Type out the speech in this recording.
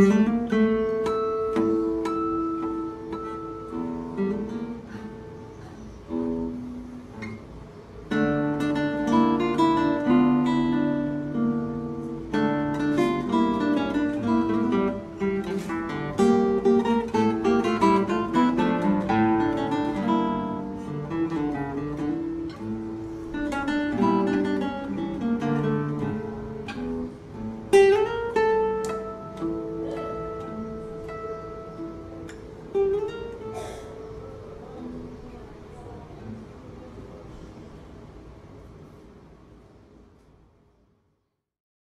Mm-hmm. Mm-hmm.